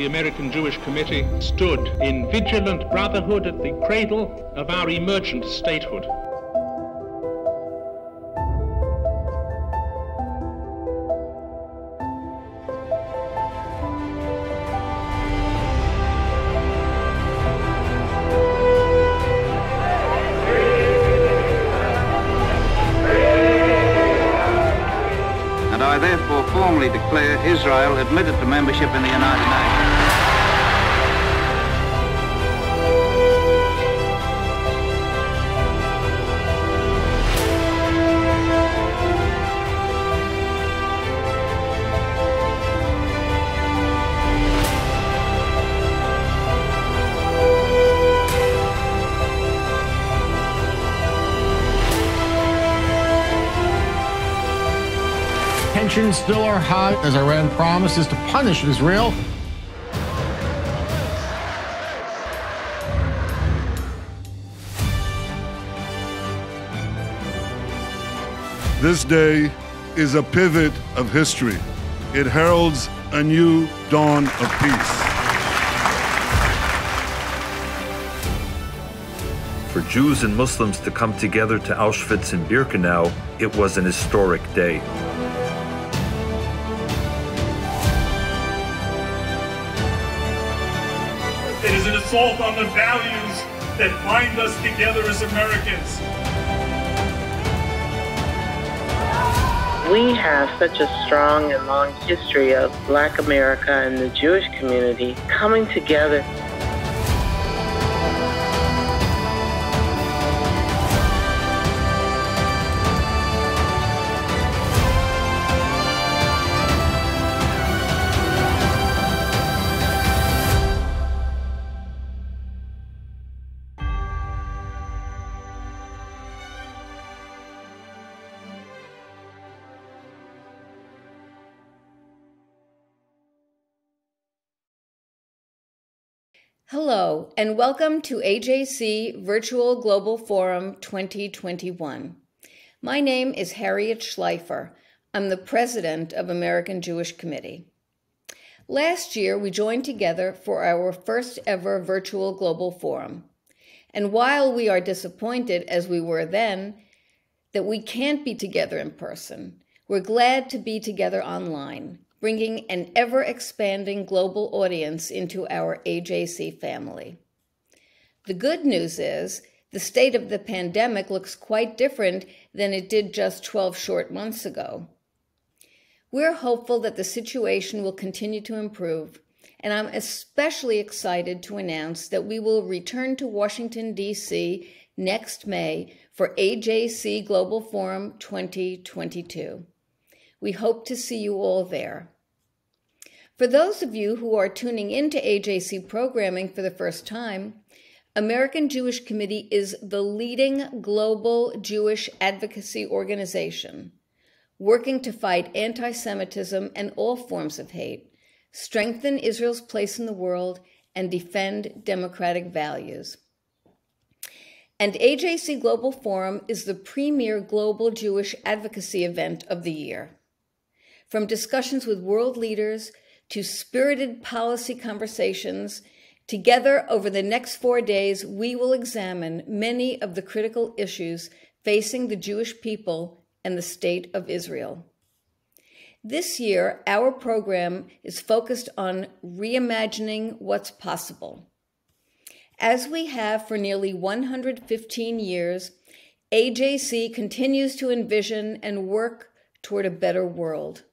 the American Jewish Committee stood in vigilant brotherhood at the cradle of our emergent statehood. Declare Israel admitted to membership in the United Nations. Tensions still are high as Iran promises to punish Israel. This day is a pivot of history. It heralds a new dawn of peace. For Jews and Muslims to come together to Auschwitz and Birkenau, it was an historic day. Assault on the values that bind us together as Americans. We have such a strong and long history of Black America and the Jewish community coming together. Hello, and welcome to AJC Virtual Global Forum 2021. My name is Harriet Schleifer. I'm the president of American Jewish Committee. Last year, we joined together for our first ever virtual global forum. And while we are disappointed, as we were then, that we can't be together in person, we're glad to be together online bringing an ever expanding global audience into our AJC family. The good news is the state of the pandemic looks quite different than it did just 12 short months ago. We're hopeful that the situation will continue to improve, and I'm especially excited to announce that we will return to Washington, D.C. next May for AJC Global Forum 2022. We hope to see you all there. For those of you who are tuning into AJC programming for the first time, American Jewish Committee is the leading global Jewish advocacy organization working to fight anti Semitism and all forms of hate, strengthen Israel's place in the world, and defend democratic values. And AJC Global Forum is the premier global Jewish advocacy event of the year. From discussions with world leaders to spirited policy conversations, together over the next four days, we will examine many of the critical issues facing the Jewish people and the state of Israel. This year, our program is focused on reimagining what's possible. As we have for nearly 115 years, AJC continues to envision and work toward a better world.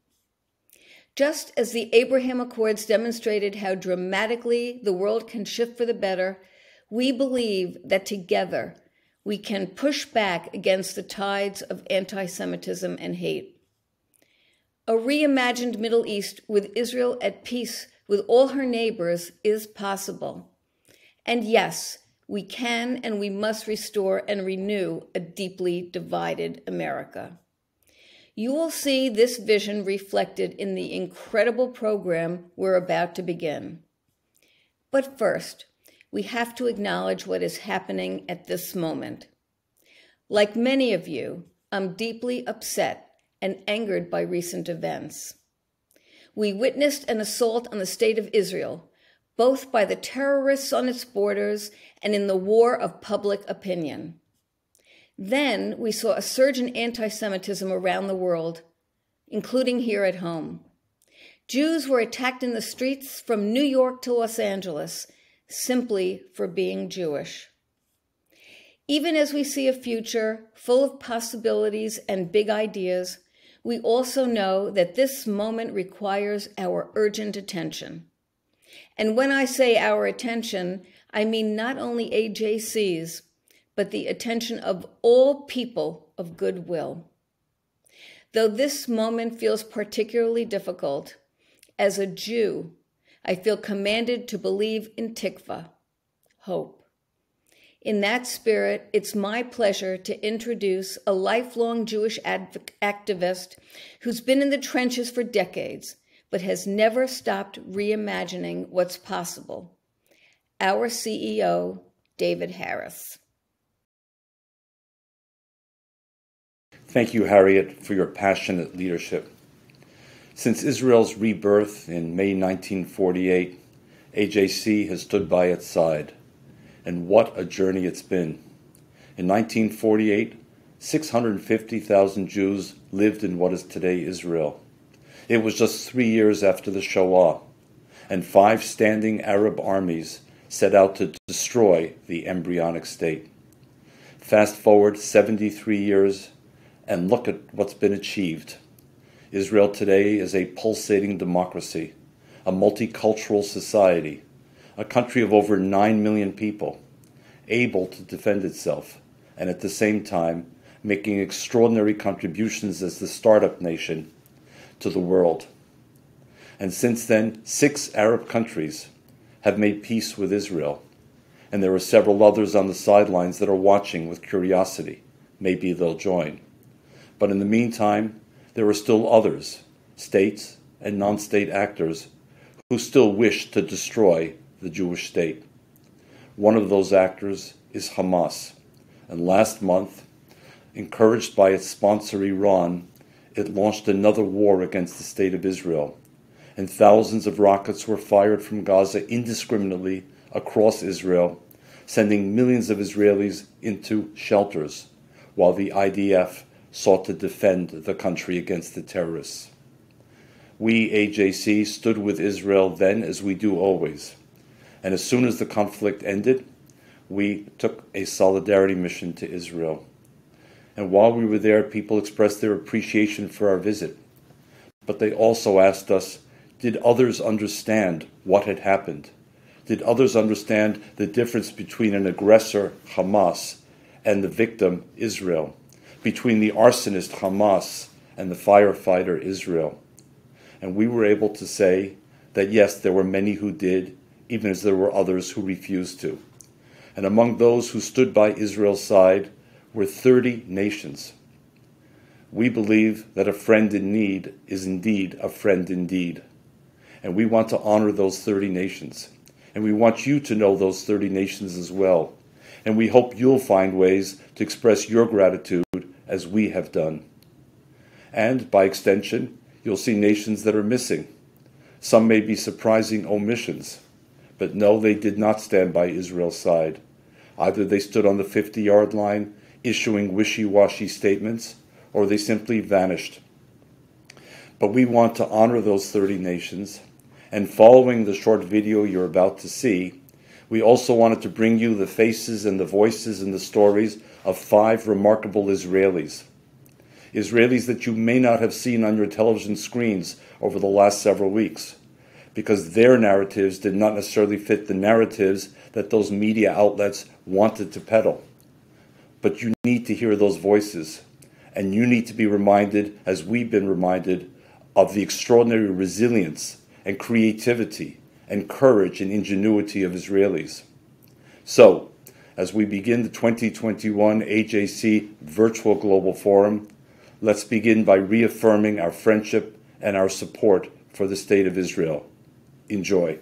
Just as the Abraham Accords demonstrated how dramatically the world can shift for the better, we believe that together we can push back against the tides of anti Semitism and hate. A reimagined Middle East with Israel at peace with all her neighbors is possible. And yes, we can and we must restore and renew a deeply divided America. You will see this vision reflected in the incredible program we're about to begin. But first, we have to acknowledge what is happening at this moment. Like many of you, I'm deeply upset and angered by recent events. We witnessed an assault on the state of Israel both by the terrorists on its borders and in the war of public opinion. Then we saw a surge in anti Semitism around the world, including here at home. Jews were attacked in the streets from New York to Los Angeles simply for being Jewish. Even as we see a future full of possibilities and big ideas, we also know that this moment requires our urgent attention. And when I say our attention, I mean not only AJC's, but the attention of all people of goodwill. Though this moment feels particularly difficult, as a Jew, I feel commanded to believe in tikva, hope. In that spirit, it's my pleasure to introduce a lifelong Jewish activist who's been in the trenches for decades, but has never stopped reimagining what's possible. Our CEO, David Harris. Thank you, Harriet, for your passionate leadership. Since Israel's rebirth in May 1948, AJC has stood by its side. And what a journey it's been. In 1948, 650,000 Jews lived in what is today Israel. It was just three years after the Shoah, and five standing Arab armies set out to destroy the embryonic state. Fast forward 73 years, and look at what's been achieved. Israel today is a pulsating democracy, a multicultural society, a country of over 9 million people, able to defend itself, and at the same time making extraordinary contributions as the startup nation to the world. And since then, six Arab countries have made peace with Israel, and there are several others on the sidelines that are watching with curiosity. Maybe they'll join. But in the meantime, there are still others, states and non state actors, who still wish to destroy the Jewish state. One of those actors is Hamas. And last month, encouraged by its sponsor Iran, it launched another war against the state of Israel. And thousands of rockets were fired from Gaza indiscriminately across Israel, sending millions of Israelis into shelters, while the IDF sought to defend the country against the terrorists. We, AJC, stood with Israel then as we do always. And as soon as the conflict ended, we took a solidarity mission to Israel. And while we were there, people expressed their appreciation for our visit. But they also asked us did others understand what had happened? Did others understand the difference between an aggressor, Hamas, and the victim, Israel? Between the arsonist Hamas and the firefighter Israel. And we were able to say that yes, there were many who did, even as there were others who refused to. And among those who stood by Israel's side were 30 nations. We believe that a friend in need is indeed a friend indeed. And we want to honor those 30 nations. And we want you to know those 30 nations as well. And we hope you'll find ways to express your gratitude as we have done. And by extension, you'll see nations that are missing. Some may be surprising omissions, but no, they did not stand by Israel's side. Either they stood on the 50 yard line issuing wishy washy statements, or they simply vanished. But we want to honor those 30 nations, and following the short video you're about to see, we also wanted to bring you the faces and the voices and the stories of five remarkable Israelis. Israelis that you may not have seen on your television screens over the last several weeks, because their narratives did not necessarily fit the narratives that those media outlets wanted to peddle. But you need to hear those voices, and you need to be reminded, as we've been reminded, of the extraordinary resilience and creativity and courage and ingenuity of Israelis. So, as we begin the 2021 AJC Virtual Global Forum, let's begin by reaffirming our friendship and our support for the State of Israel. Enjoy.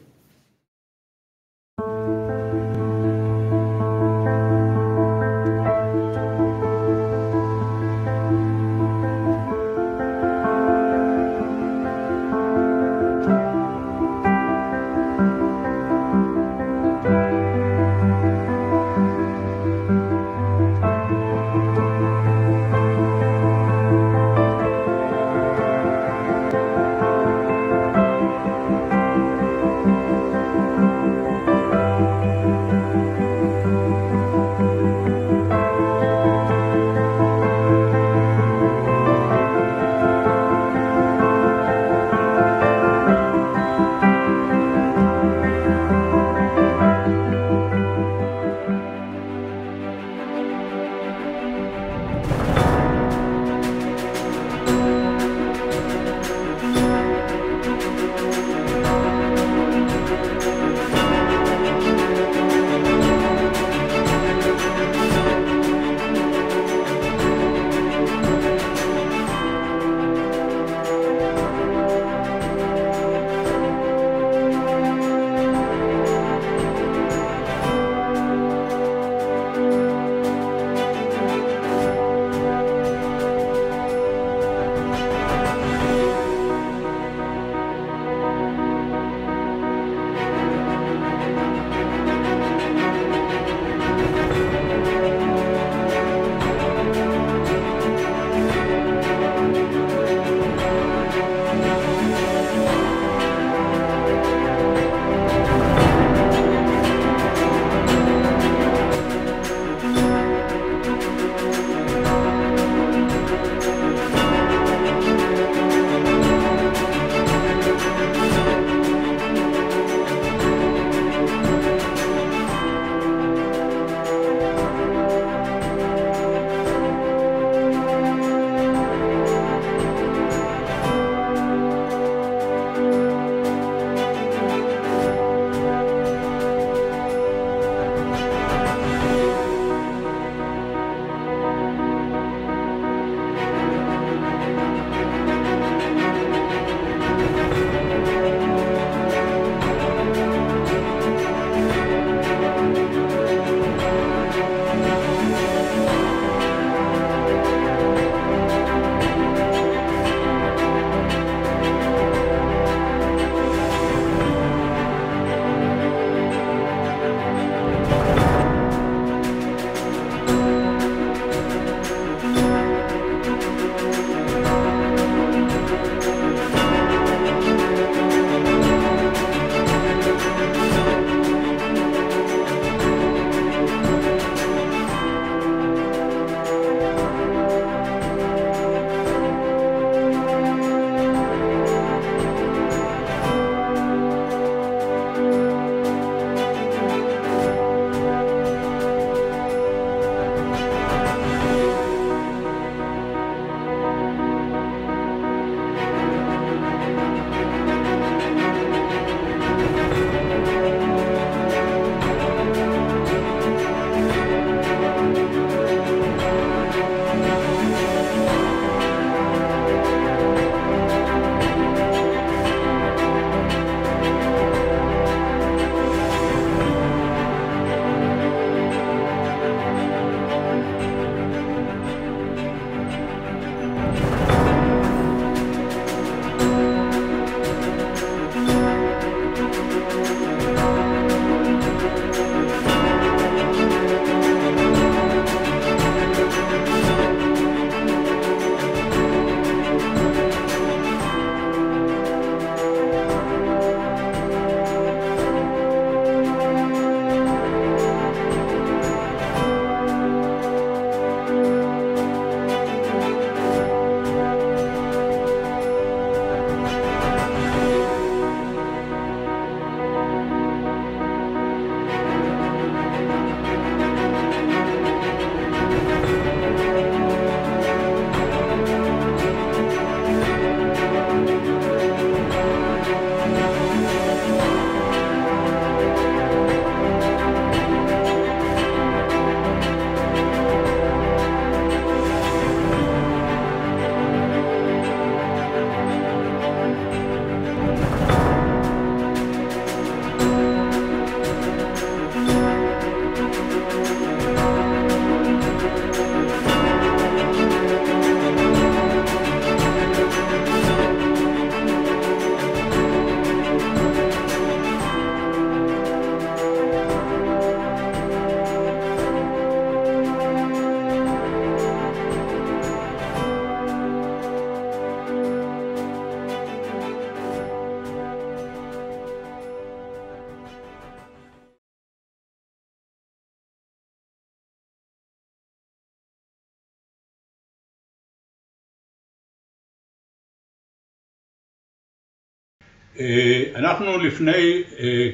אנחנו לפני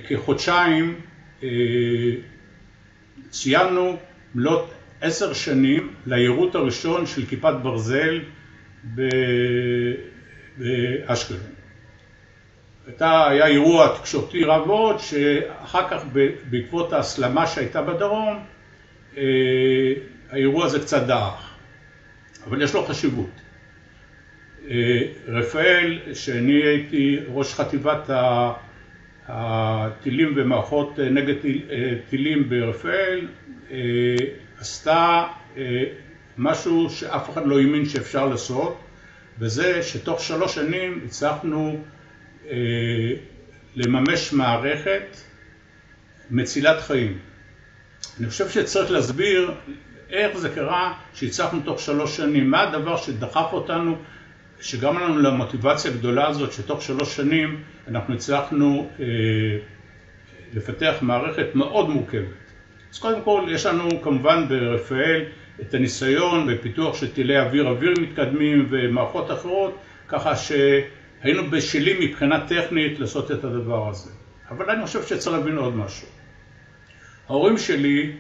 כחודשיים ציינו מלאת עשר שנים ליירוט הראשון של כיפת ברזל באשקלון. היה אירוע תקשורתי רב מאוד, שאחר כך בעקבות ההסלמה שהייתה בדרום, האירוע הזה קצת דעך, אבל יש לו חשיבות. רפאל, שאני הייתי ראש חטיבת הטילים ומערכות נגד טילים ברפאל, עשתה משהו שאף אחד לא האמין שאפשר לעשות, וזה שתוך שלוש שנים הצלחנו לממש מערכת מצילת חיים. אני חושב שצריך להסביר איך זה קרה שהצלחנו תוך שלוש שנים, מה הדבר שדחף אותנו, שגרם לנו למוטיבציה הגדולה הזאת שתוך שלוש שנים אנחנו הצלחנו אה, לפתח מערכת מאוד מורכבת. אז קודם כל יש לנו כמובן ברפאל את הניסיון בפיתוח של טילי אוויר אוויר מתקדמים ומערכות אחרות, ככה שהיינו בשלים מבחינה טכנית לעשות את הדבר הזה. אבל אני חושב שצריך להבין עוד משהו. ההורים שלי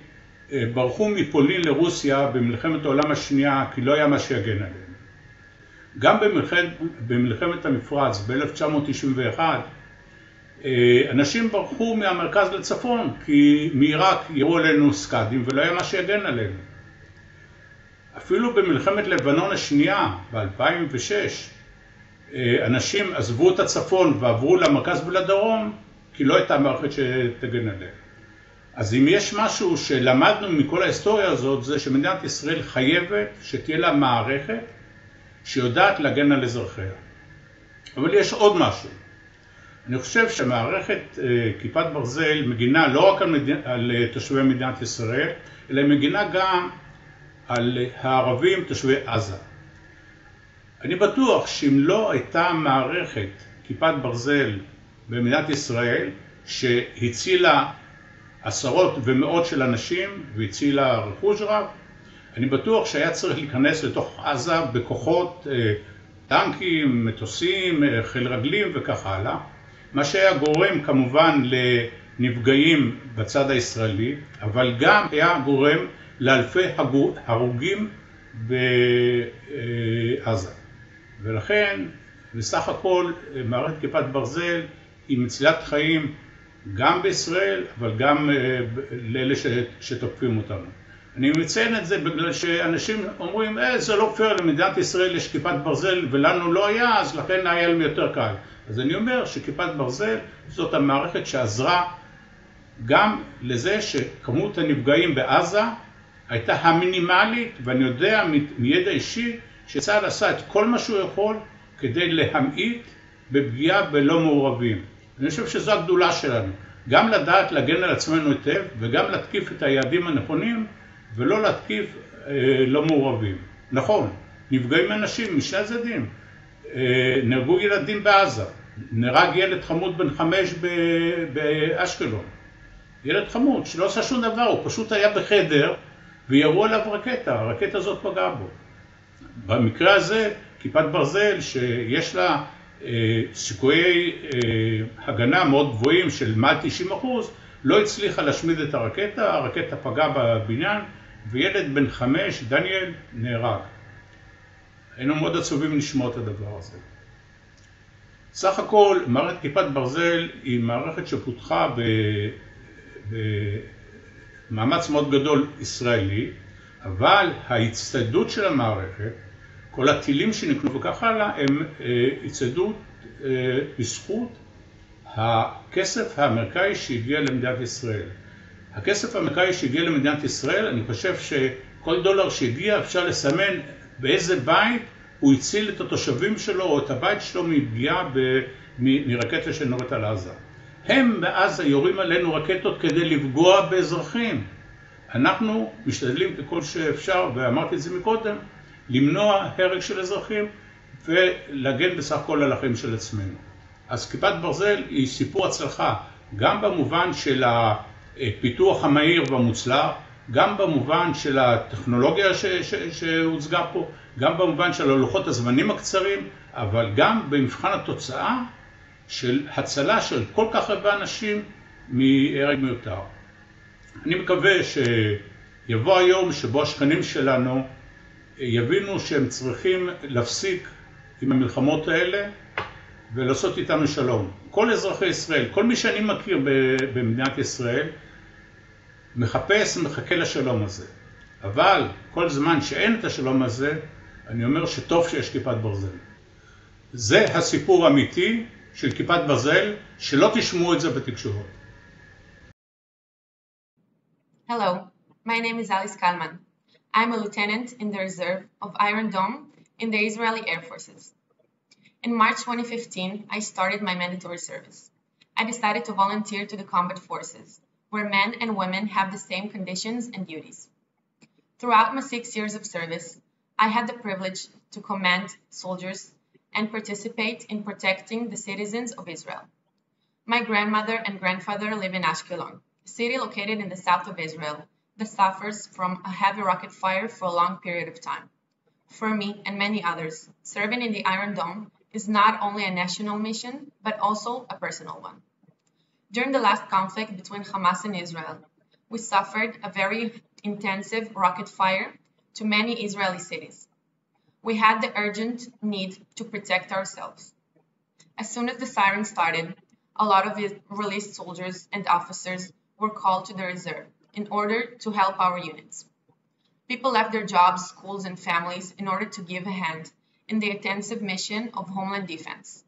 אה, ברחו מפולין לרוסיה במלחמת העולם השנייה כי לא היה מה שיגן עליהם. גם במלחמת, במלחמת המפרץ ב-1991 אה, אנשים ברחו מהמרכז לצפון כי מעיראק יראו עלינו סקאדים ולא היה מה שיגן עלינו. אפילו במלחמת לבנון השנייה ב-2006 אה, אנשים עזבו את הצפון ועברו למרכז ולדרום כי לא הייתה מערכת שתגן עליהם. אז אם יש משהו שלמדנו מכל ההיסטוריה הזאת זה שמדינת ישראל חייבת שתהיה לה מערכת שיודעת להגן על אזרחיה. אבל יש עוד משהו. אני חושב שמערכת אה, כיפת ברזל מגינה לא רק על, מד... על אה, תושבי מדינת ישראל, אלא היא מגינה גם על הערבים תושבי עזה. אני בטוח שאם לא הייתה מערכת כיפת ברזל במדינת ישראל שהצילה עשרות ומאות של אנשים והצילה רכוש רב, אני בטוח שהיה צריך להיכנס לתוך עזה בכוחות אה, טנקים, מטוסים, אה, חיל רגלים וכך הלאה, מה שהיה גורם כמובן לנפגעים בצד הישראלי, אבל גם היה גורם לאלפי הרוגים בעזה. ולכן בסך הכל מערכת כיפת ברזל היא מצילת חיים גם בישראל, אבל גם אה, לאלה שתוקפים אותנו. אני מציין את זה בגלל שאנשים אומרים, אה, זה לא פייר, למדינת ישראל יש כיפת ברזל ולנו לא היה, אז לכן היה להם יותר קל. אז אני אומר שכיפת ברזל זאת המערכת שעזרה גם לזה שכמות הנפגעים בעזה הייתה המינימלית, ואני יודע מידע אישי שצה"ל עשה את כל מה שהוא יכול כדי להמעיט בפגיעה בלא מעורבים. אני חושב שזו הגדולה שלנו, גם לדעת להגן על עצמנו היטב וגם להתקיף את היעדים הנכונים ולא להתקיף אה, לא מעורבים. נכון, נפגעים אנשים משני הצדדים, אה, נהרגו ילדים בעזה, נהרג ילד חמוד בן חמש באשקלון, ילד חמוד שלא עשה שום דבר, הוא פשוט היה בחדר וירו עליו רקטה, הרקטה הזאת פגעה בו. במקרה הזה כיפת ברזל שיש לה אה, סיכויי אה, הגנה מאוד גבוהים של מעל 90 אחוז, לא הצליחה להשמיד את הרקטה, הרקטה פגעה בבניין וילד בן חמש, דניאל, נהרג. היינו מאוד עצובים לשמוע את הדבר הזה. סך הכל מערכת כיפת ברזל היא מערכת שפותחה במאמץ מאוד גדול ישראלי, אבל ההצטיידות של המערכת כל הטילים שנקנו וכך הלאה הם אה, הצטיידות אה, בזכות הכסף האמריקאי שהגיע למדינת ישראל. הכסף האמריקאי שהגיע למדינת ישראל, אני חושב שכל דולר שהגיע אפשר לסמן באיזה בית הוא הציל את התושבים שלו או את הבית שלו מפגיעה מרקטה שנורית על עזה. הם בעזה יורים עלינו רקטות כדי לפגוע באזרחים. אנחנו משתדלים ככל שאפשר, ואמרתי את זה מקודם, למנוע הרג של אזרחים ולהגן בסך הכל על החיים של עצמנו. אז כיפת ברזל היא סיפור הצלחה גם במובן של הפיתוח המהיר והמוצלח, גם במובן של הטכנולוגיה ש- ש- שהוצגה פה, גם במובן של הלוחות הזמנים הקצרים, אבל גם במבחן התוצאה של הצלה של כל כך הרבה אנשים מהרג מיותר. אני מקווה שיבוא היום שבו השכנים שלנו יבינו שהם צריכים להפסיק עם המלחמות האלה ולעשות איתנו שלום. כל אזרחי ישראל, כל מי שאני מכיר במדינת ישראל, מחפש ומחכה לשלום הזה. אבל כל זמן שאין את השלום הזה, אני אומר שטוב שיש כיפת ברזל. זה הסיפור האמיתי של כיפת ברזל, שלא תשמעו את זה בתקשורת. Hello, my name is Alice Kalman. I'm a lieutenant in the reserve of Iron Dome in the Israeli Air Forces. In March 2015, I started my mandatory service. I decided to volunteer to the combat forces, where men and women have the same conditions and duties. Throughout my six years of service, I had the privilege to command soldiers and participate in protecting the citizens of Israel. My grandmother and grandfather live in Ashkelon, a city located in the south of Israel that suffers from a heavy rocket fire for a long period of time. For me and many others, serving in the Iron Dome is not only a national mission, but also a personal one. During the last conflict between Hamas and Israel, we suffered a very intensive rocket fire to many Israeli cities. We had the urgent need to protect ourselves. As soon as the siren started, a lot of released soldiers and officers were called to the reserve in order to help our units. People left their jobs, schools, and families in order to give a hand in the intensive mission of homeland defense.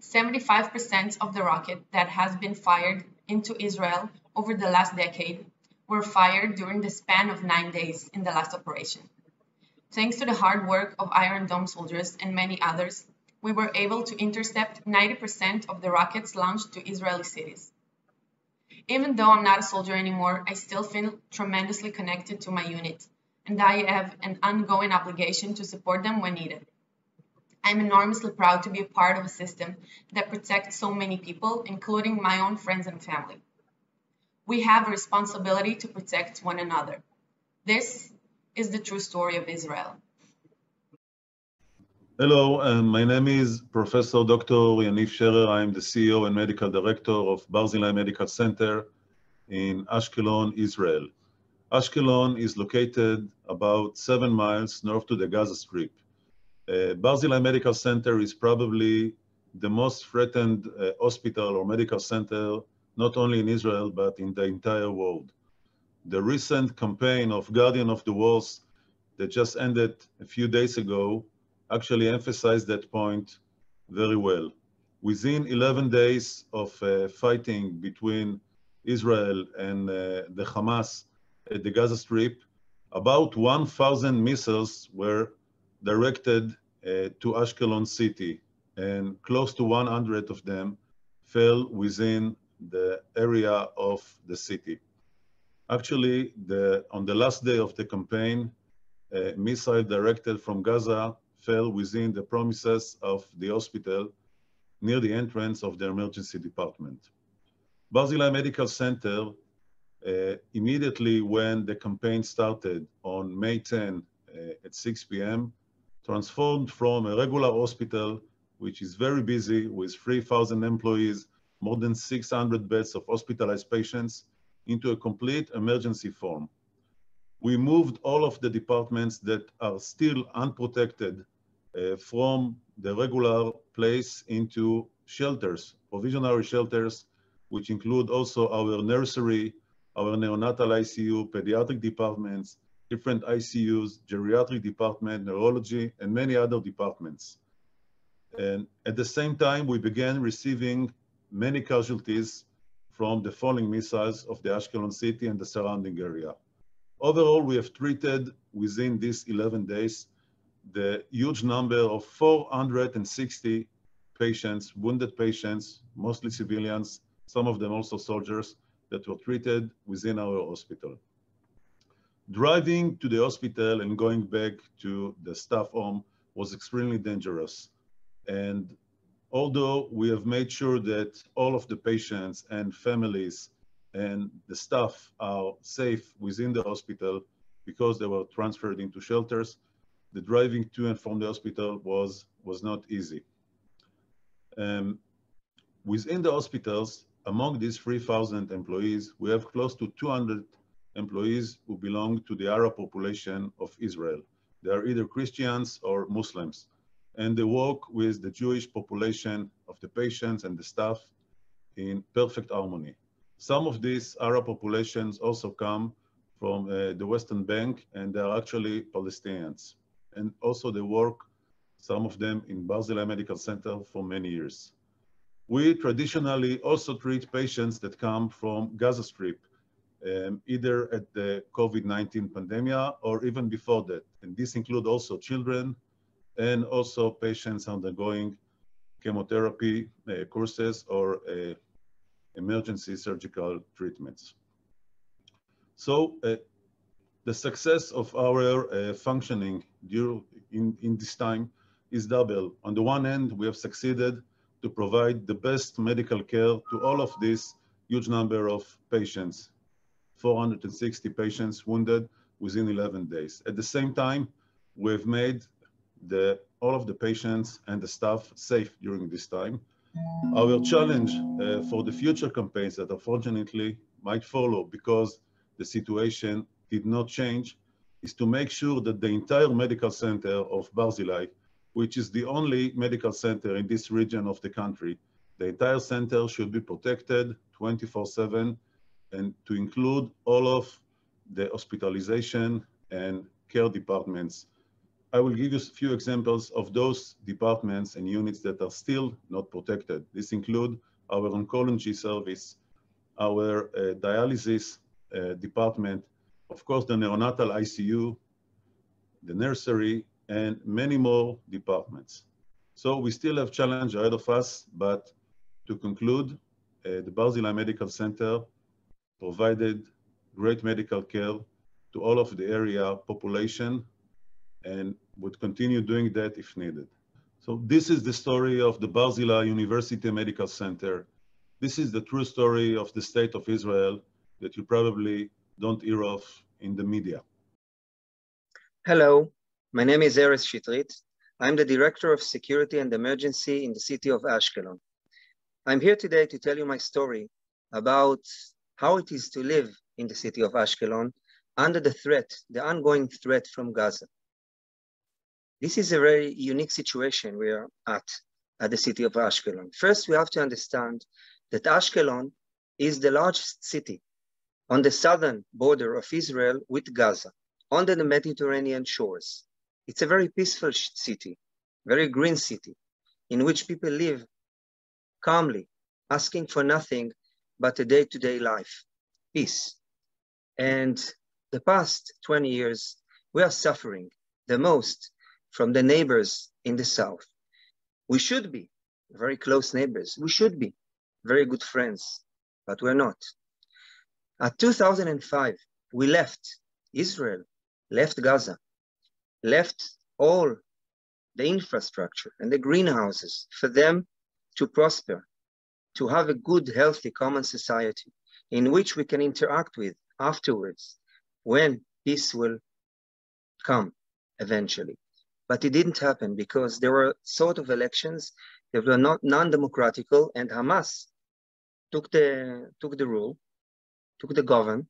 75% of the rocket that has been fired into Israel over the last decade were fired during the span of nine days in the last operation. Thanks to the hard work of Iron Dome soldiers and many others, we were able to intercept 90% of the rockets launched to Israeli cities. Even though I'm not a soldier anymore, I still feel tremendously connected to my unit, and I have an ongoing obligation to support them when needed. I'm enormously proud to be a part of a system that protects so many people, including my own friends and family. We have a responsibility to protect one another. This is the true story of Israel. Hello, um, my name is Professor Dr. Yaniv Sherer. I'm the CEO and Medical Director of Barzilai Medical Center in Ashkelon, Israel. Ashkelon is located about seven miles north to the Gaza Strip. Uh, Medical Center is probably the most threatened uh, hospital or medical center, not only in Israel, but in the entire world. The recent campaign of Guardian of the Walls that just ended a few days ago actually emphasized that point very well. Within 11 days of uh, fighting between Israel and uh, the Hamas at the Gaza Strip, about 1,000 missiles were directed uh, to Ashkelon city, and close to 100 of them fell within the area of the city. Actually, the, on the last day of the campaign, a missile directed from Gaza fell within the premises of the hospital near the entrance of the emergency department. Barzilai Medical Center, uh, immediately when the campaign started on May 10 uh, at 6 p.m., transformed from a regular hospital, which is very busy with 3,000 employees, more than 600 beds of hospitalized patients, into a complete emergency form. We moved all of the departments that are still unprotected uh, from the regular place into shelters, provisional shelters, which include also our nursery, our neonatal ICU, pediatric departments, different ICUs, geriatric department, neurology, and many other departments. And at the same time, we began receiving many casualties from the falling missiles of the Ashkelon city and the surrounding area. Overall, we have treated within these 11 days the huge number of 460 patients, wounded patients, mostly civilians, some of them also soldiers, that were treated within our hospital. Driving to the hospital and going back to the staff home was extremely dangerous. And although we have made sure that all of the patients and families and the staff are safe within the hospital because they were transferred into shelters. The driving to and from the hospital was, was not easy. Um, within the hospitals, among these 3,000 employees, we have close to 200 employees who belong to the Arab population of Israel. They are either Christians or Muslims, and they work with the Jewish population of the patients and the staff in perfect harmony. Some of these Arab populations also come from uh, the Western Bank, and they are actually Palestinians. And also they work, some of them in Barzilai Medical Center for many years. We traditionally also treat patients that come from Gaza Strip, um, either at the COVID-19 pandemic or even before that. And this include also children and also patients undergoing chemotherapy uh, courses or uh, emergency surgical treatments. So uh, the success of our uh, functioning due in, in this time is double. On the one hand, we have succeeded to provide the best medical care to all of this huge number of patients, 460 patients wounded within 11 days. At the same time, we've made the, all of the patients and the staff safe during this time. Our challenge uh, for the future campaigns that unfortunately might follow because the situation did not change is to make sure that the entire medical center of Barzilai, which is the only medical center in this region of the country, the entire center should be protected 24-7 and to include all of the hospitalization and care departments I will give you a few examples of those departments and units that are still not protected. This include our oncology service, our uh, dialysis uh, department, of course, the neonatal ICU, the nursery, and many more departments. So we still have challenge ahead of us, but to conclude, uh, the Barzilai Medical Center provided great medical care to all of the area population and would continue doing that if needed. So this is the story of the Barzilai University Medical Center. This is the true story of the state of Israel that you probably don't hear of in the media. Hello, my name is Erez Shitrit. I'm the Director of Security and Emergency in the city of Ashkelon. I'm here today to tell you my story about how it is to live in the city of Ashkelon under the threat, the ongoing threat from Gaza. This is a very unique situation we are at, at the city of Ashkelon. First, we have to understand that Ashkelon is the largest city on the southern border of Israel with Gaza, under the Mediterranean shores. It's a very peaceful city, very green city, in which people live calmly, asking for nothing but a day-to-day life, peace. And the past 20 years, we are suffering the most from the neighbors in the south. We should be very close neighbors. We should be very good friends, but we're not. At 2005, we left Israel, left Gaza, left all the infrastructure and the greenhouses for them to prosper, to have a good, healthy, common society in which we can interact with afterwards when peace will come eventually. But it didn't happen because there were sort of elections that were not non-democratical and Hamas took the, took the rule, took the govern.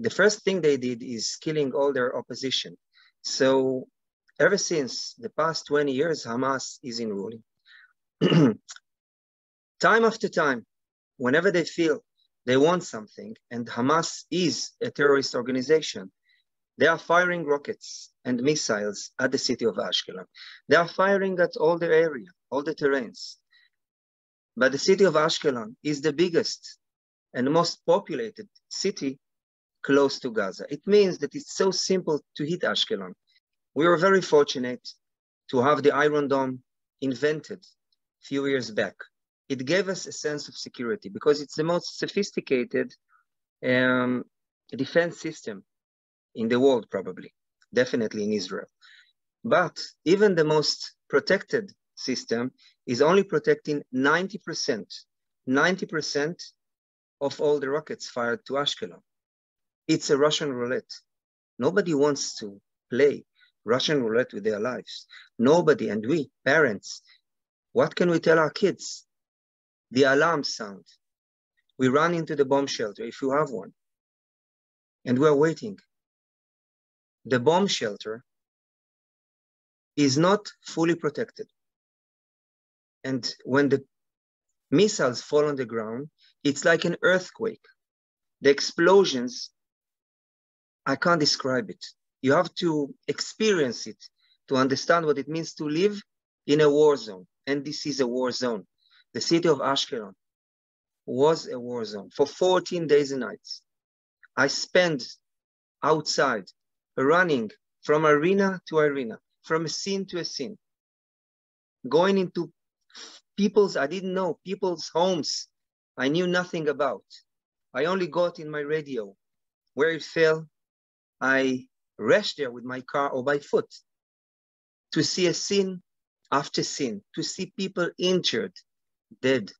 The first thing they did is killing all their opposition. So ever since the past 20 years, Hamas is in ruling. time after time, whenever they feel they want something, and Hamas is a terrorist organization, they are firing rockets and missiles at the city of Ashkelon. They are firing at all the area, all the terrains. But the city of Ashkelon is the biggest and most populated city close to Gaza. It means that it's so simple to hit Ashkelon. We were very fortunate to have the Iron Dome invented a few years back. It gave us a sense of security because it's the most sophisticated um, defense system in the world, probably, definitely in Israel. But even the most protected system is only protecting 90%, 90% of all the rockets fired to Ashkelon. It's a Russian roulette. Nobody wants to play Russian roulette with their lives. Nobody, and we, parents, what can we tell our kids? The alarm sound. We run into the bomb shelter if you have one. And we're waiting. The bomb shelter is not fully protected. And when the missiles fall on the ground, it's like an earthquake. The explosions, I can't describe it. You have to experience it to understand what it means to live in a war zone. And this is a war zone. The city of Ashkelon was a war zone for 14 days and nights. I spent outside running from arena to arena, from a scene to a scene, going into people's, I didn't know, people's homes I knew nothing about. I only got in my radio. Where it fell, I rushed there with my car or by foot to see a scene after scene, to see people injured, dead.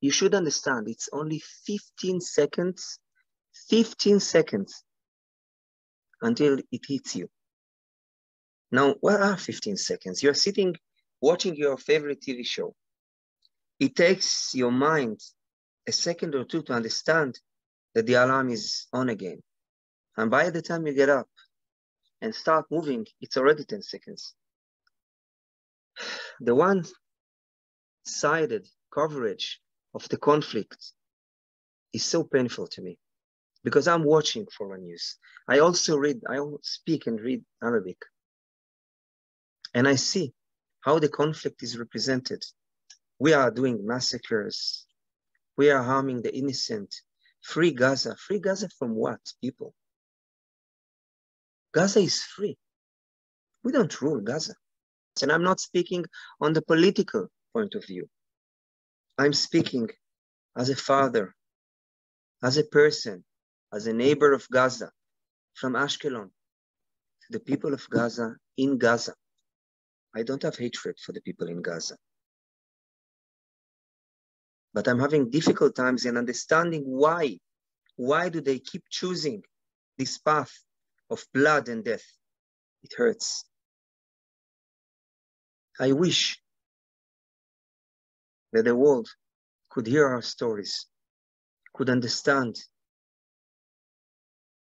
You should understand it's only 15 seconds, 15 seconds until it hits you. Now, what are 15 seconds? You're sitting watching your favorite TV show. It takes your mind a second or two to understand that the alarm is on again. And by the time you get up and start moving, it's already 10 seconds. The one sided coverage of the conflict is so painful to me because I'm watching foreign news. I also read, I speak and read Arabic. And I see how the conflict is represented. We are doing massacres. We are harming the innocent. Free Gaza. Free Gaza from what, people? Gaza is free. We don't rule Gaza. And I'm not speaking on the political point of view. I'm speaking as a father, as a person, as a neighbor of Gaza, from Ashkelon, to the people of Gaza in Gaza. I don't have hatred for the people in Gaza. But I'm having difficult times in understanding why. Why do they keep choosing this path of blood and death? It hurts. I wish that the world could hear our stories, could understand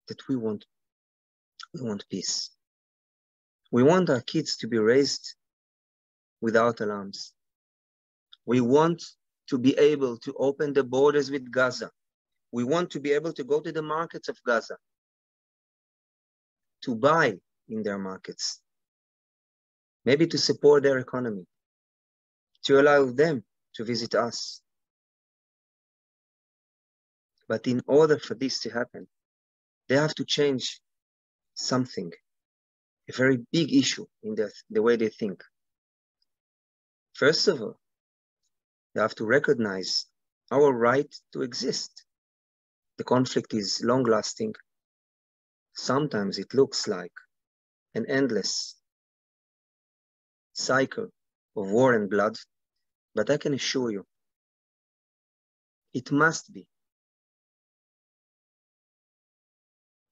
that we want, we want peace. We want our kids to be raised without alarms. We want to be able to open the borders with Gaza. We want to be able to go to the markets of Gaza, to buy in their markets, maybe to support their economy, to allow them to visit us. But in order for this to happen, they have to change something a very big issue in the, the way they think. First of all, they have to recognize our right to exist. The conflict is long lasting. Sometimes it looks like an endless cycle of war and blood, but I can assure you, it must be.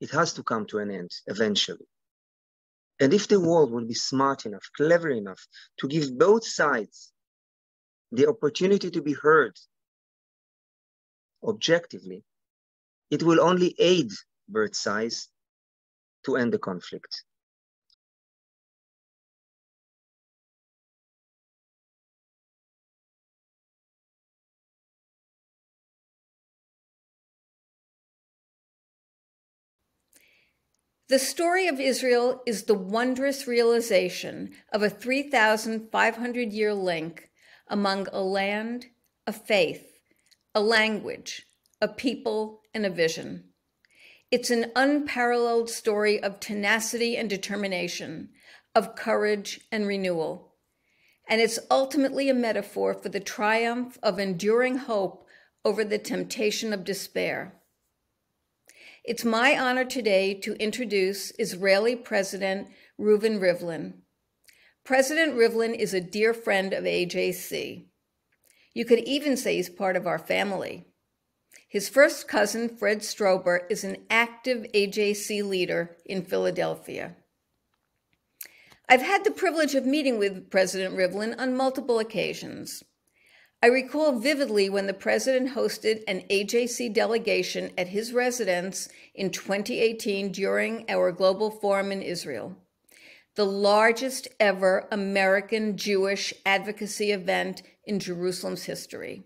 It has to come to an end eventually. And if the world will be smart enough, clever enough to give both sides the opportunity to be heard objectively, it will only aid both sides to end the conflict. The story of Israel is the wondrous realization of a 3,500 year link among a land, a faith, a language, a people, and a vision. It's an unparalleled story of tenacity and determination, of courage and renewal. And it's ultimately a metaphor for the triumph of enduring hope over the temptation of despair. It's my honor today to introduce Israeli President Reuven Rivlin. President Rivlin is a dear friend of AJC. You could even say he's part of our family. His first cousin, Fred Strober, is an active AJC leader in Philadelphia. I've had the privilege of meeting with President Rivlin on multiple occasions. I recall vividly when the president hosted an AJC delegation at his residence in 2018 during our global forum in Israel, the largest ever American Jewish advocacy event in Jerusalem's history.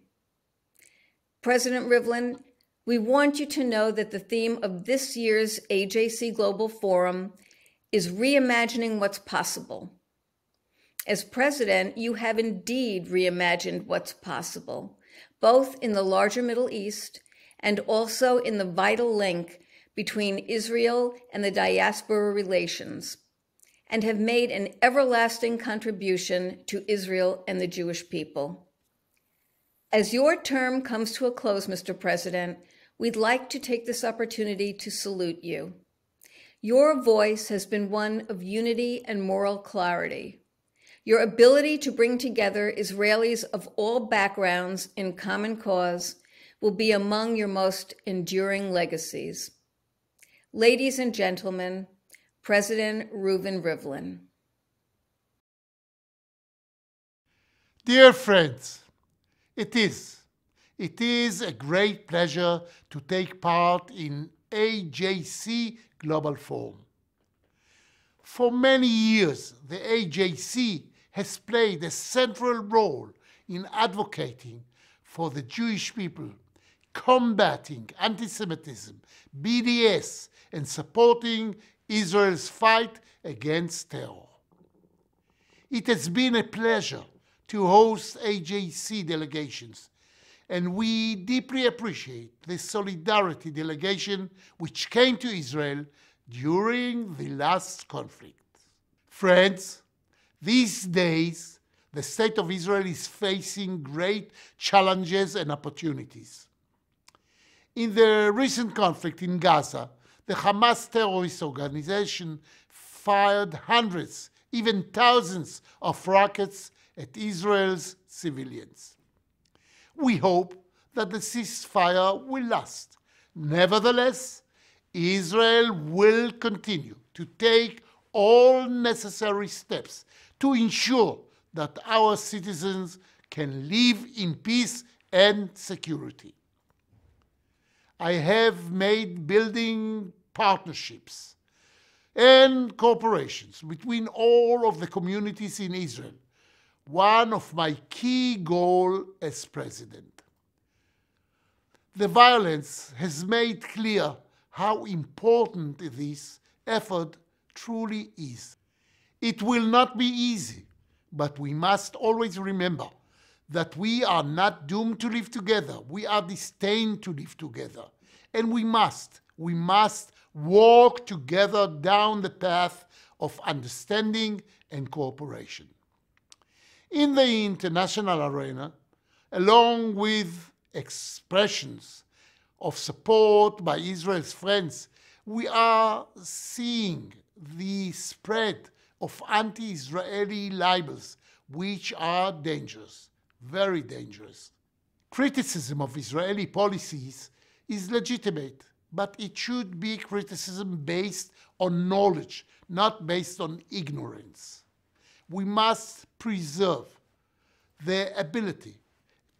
President Rivlin, we want you to know that the theme of this year's AJC Global Forum is reimagining what's possible. As president, you have indeed reimagined what's possible, both in the larger Middle East and also in the vital link between Israel and the diaspora relations, and have made an everlasting contribution to Israel and the Jewish people. As your term comes to a close, Mr. President, we'd like to take this opportunity to salute you. Your voice has been one of unity and moral clarity. Your ability to bring together Israelis of all backgrounds in common cause will be among your most enduring legacies. Ladies and gentlemen, President Reuven Rivlin. Dear friends, it is. It is a great pleasure to take part in AJC Global Forum. For many years, the AJC has played a central role in advocating for the Jewish people, combating anti Semitism, BDS, and supporting Israel's fight against terror. It has been a pleasure to host AJC delegations, and we deeply appreciate the Solidarity delegation which came to Israel during the last conflict. Friends, these days, the state of Israel is facing great challenges and opportunities. In the recent conflict in Gaza, the Hamas terrorist organization fired hundreds, even thousands of rockets at Israel's civilians. We hope that the ceasefire will last. Nevertheless, Israel will continue to take all necessary steps to ensure that our citizens can live in peace and security. I have made building partnerships and cooperations between all of the communities in Israel one of my key goals as president. The violence has made clear how important this effort truly is. It will not be easy, but we must always remember that we are not doomed to live together. We are destined to live together. And we must, we must walk together down the path of understanding and cooperation. In the international arena, along with expressions of support by Israel's friends, we are seeing the spread of anti Israeli libels, which are dangerous, very dangerous. Criticism of Israeli policies is legitimate, but it should be criticism based on knowledge, not based on ignorance. We must preserve their ability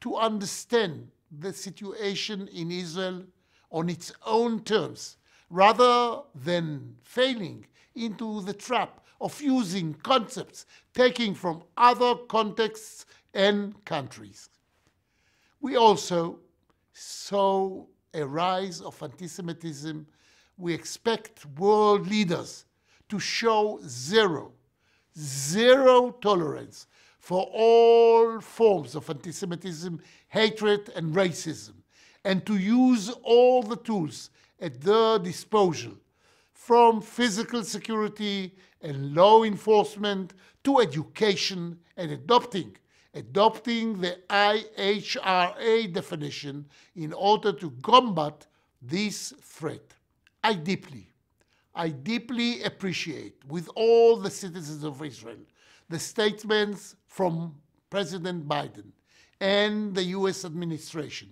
to understand the situation in Israel on its own terms, rather than failing into the trap of using concepts taken from other contexts and countries. We also saw a rise of anti-Semitism. We expect world leaders to show zero, zero tolerance for all forms of anti-Semitism, hatred, and racism, and to use all the tools at their disposal, from physical security and law enforcement to education and adopting adopting the IHRA definition in order to combat this threat. I deeply, I deeply appreciate with all the citizens of Israel the statements from President Biden and the US administration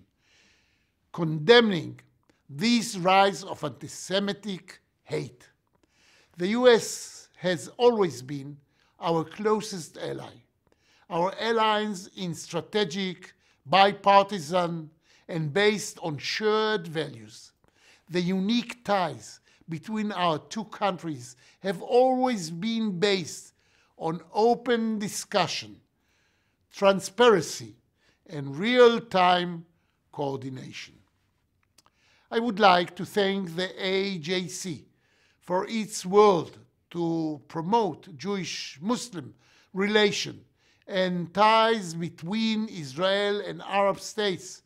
condemning this rise of anti Semitic hate. The US has always been our closest ally, our allies in strategic bipartisan, and based on shared values. The unique ties between our two countries have always been based on open discussion, transparency, and real-time coordination. I would like to thank the AJC for its world to promote Jewish-Muslim relation and ties between Israel and Arab states,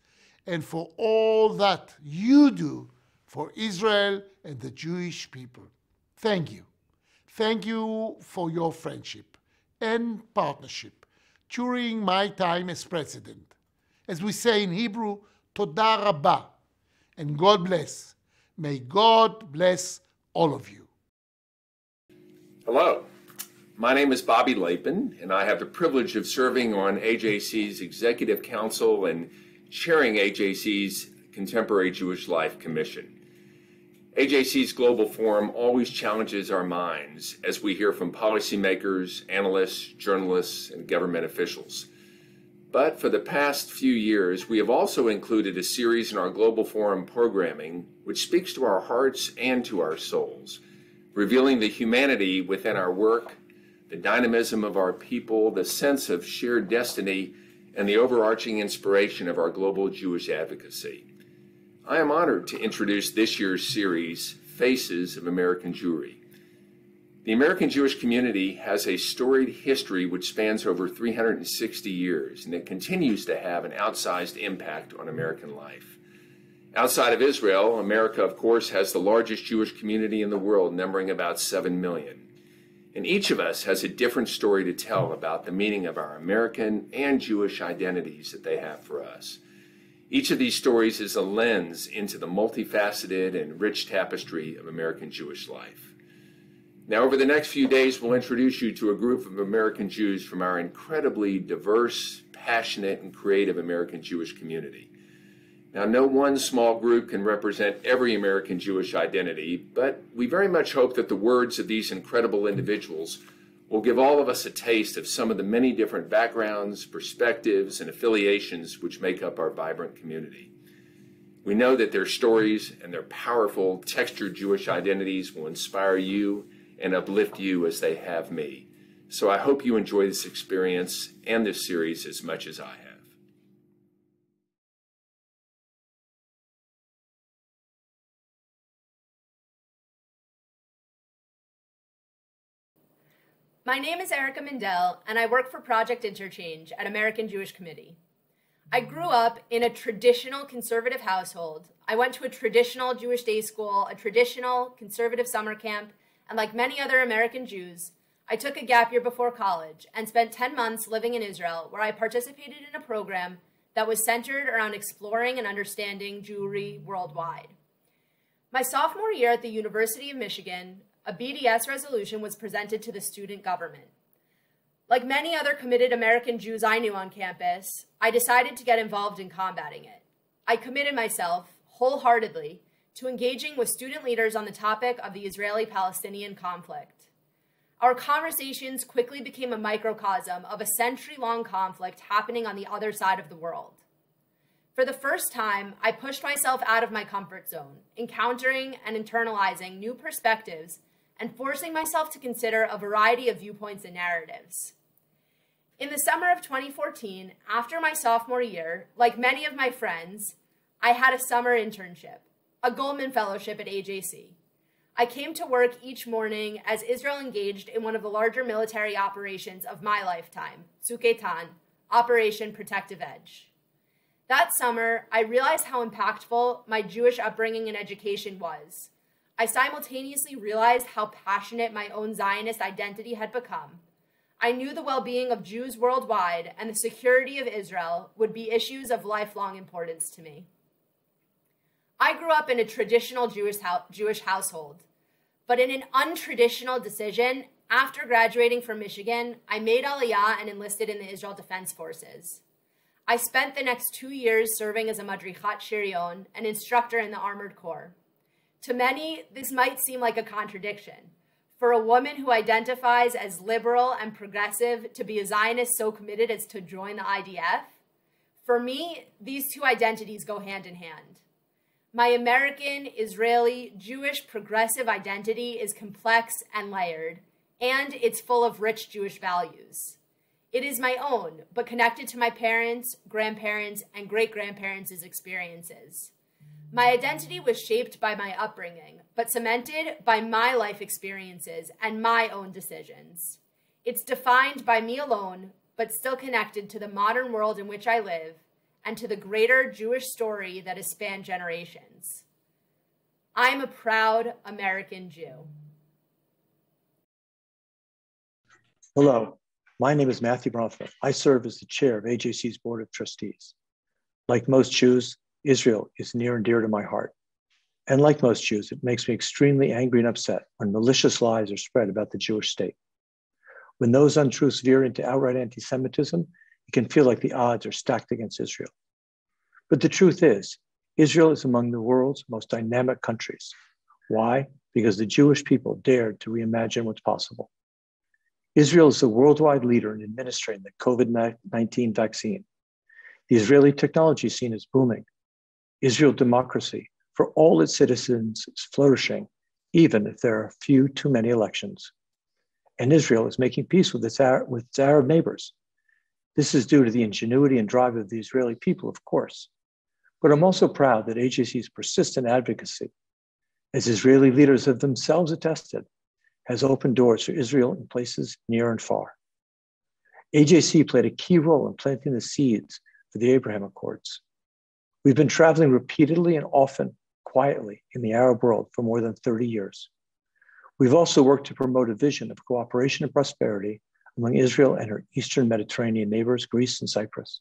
and for all that you do for Israel and the Jewish people. Thank you. Thank you for your friendship and partnership during my time as president. As we say in Hebrew, Toda Rabbah, and God bless. May God bless all of you. Hello, my name is Bobby Lapin, and I have the privilege of serving on AJC's Executive Council and chairing AJC's Contemporary Jewish Life Commission. AJC's Global Forum always challenges our minds as we hear from policymakers, analysts, journalists, and government officials. But for the past few years, we have also included a series in our Global Forum programming which speaks to our hearts and to our souls, revealing the humanity within our work, the dynamism of our people, the sense of shared destiny, and the overarching inspiration of our global Jewish advocacy. I am honored to introduce this year's series, Faces of American Jewry. The American Jewish community has a storied history which spans over 360 years, and it continues to have an outsized impact on American life. Outside of Israel, America, of course, has the largest Jewish community in the world, numbering about 7 million. And each of us has a different story to tell about the meaning of our American and Jewish identities that they have for us. Each of these stories is a lens into the multifaceted and rich tapestry of American Jewish life. Now, over the next few days, we'll introduce you to a group of American Jews from our incredibly diverse, passionate, and creative American Jewish community. Now, no one small group can represent every American Jewish identity, but we very much hope that the words of these incredible individuals will give all of us a taste of some of the many different backgrounds, perspectives, and affiliations which make up our vibrant community. We know that their stories and their powerful, textured Jewish identities will inspire you and uplift you as they have me. So I hope you enjoy this experience and this series as much as I have. My name is Erica Mindel, and I work for Project Interchange at American Jewish Committee. I grew up in a traditional conservative household. I went to a traditional Jewish day school, a traditional conservative summer camp, and like many other American Jews, I took a gap year before college and spent 10 months living in Israel, where I participated in a program that was centered around exploring and understanding Jewry worldwide. My sophomore year at the University of Michigan, a BDS resolution was presented to the student government. Like many other committed American Jews I knew on campus, I decided to get involved in combating it. I committed myself wholeheartedly to engaging with student leaders on the topic of the Israeli Palestinian conflict. Our conversations quickly became a microcosm of a century long conflict happening on the other side of the world. For the first time, I pushed myself out of my comfort zone, encountering and internalizing new perspectives and forcing myself to consider a variety of viewpoints and narratives. In the summer of 2014, after my sophomore year, like many of my friends, I had a summer internship, a Goldman Fellowship at AJC. I came to work each morning as Israel engaged in one of the larger military operations of my lifetime, Tzuk Eitan, Operation Protective Edge. That summer, I realized how impactful my Jewish upbringing and education was, I simultaneously realized how passionate my own Zionist identity had become. I knew the well being of Jews worldwide and the security of Israel would be issues of lifelong importance to me. I grew up in a traditional Jewish, Jewish household, but in an untraditional decision, after graduating from Michigan, I made Aliyah and enlisted in the Israel Defense Forces. I spent the next two years serving as a Madrichat Shirion, an instructor in the Armored Corps. To many, this might seem like a contradiction. For a woman who identifies as liberal and progressive to be a Zionist so committed as to join the IDF, For me, these two identities go hand in hand. My American, Israeli, Jewish progressive identity is complex and layered, and it's full of rich Jewish values. It is my own, but connected to my parents, grandparents, and great grandparents' experiences. My identity was shaped by my upbringing, but cemented by my life experiences and my own decisions. It's defined by me alone, but still connected to the modern world in which I live and to the greater Jewish story that has spanned generations. I'm a proud American Jew. Hello, my name is Matthew Bronfman. I serve as the chair of AJC's Board of Trustees. Like most Jews, Israel is near and dear to my heart. And like most Jews, it makes me extremely angry and upset when malicious lies are spread about the Jewish state. When those untruths veer into outright anti Semitism, it can feel like the odds are stacked against Israel. But the truth is, Israel is among the world's most dynamic countries. Why? Because the Jewish people dared to reimagine what's possible. Israel is the worldwide leader in administering the COVID 19 vaccine. The Israeli technology scene is booming. Israel democracy for all its citizens is flourishing, even if there are few too many elections. And Israel is making peace with its, with its Arab neighbors. This is due to the ingenuity and drive of the Israeli people, of course. But I'm also proud that AJC's persistent advocacy, as Israeli leaders have themselves attested, has opened doors for Israel in places near and far. AJC played a key role in planting the seeds for the Abraham Accords. We've been traveling repeatedly and often quietly in the Arab world for more than 30 years. We've also worked to promote a vision of cooperation and prosperity among Israel and her Eastern Mediterranean neighbors, Greece and Cyprus.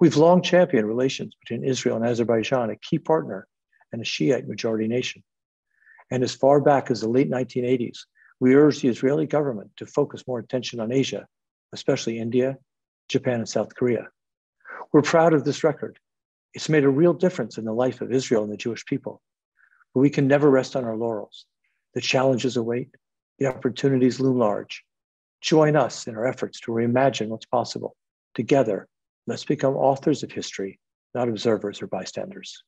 We've long championed relations between Israel and Azerbaijan, a key partner and a Shiite majority nation. And as far back as the late 1980s, we urged the Israeli government to focus more attention on Asia, especially India, Japan, and South Korea. We're proud of this record. It's made a real difference in the life of Israel and the Jewish people. But we can never rest on our laurels. The challenges await, the opportunities loom large. Join us in our efforts to reimagine what's possible. Together, let's become authors of history, not observers or bystanders.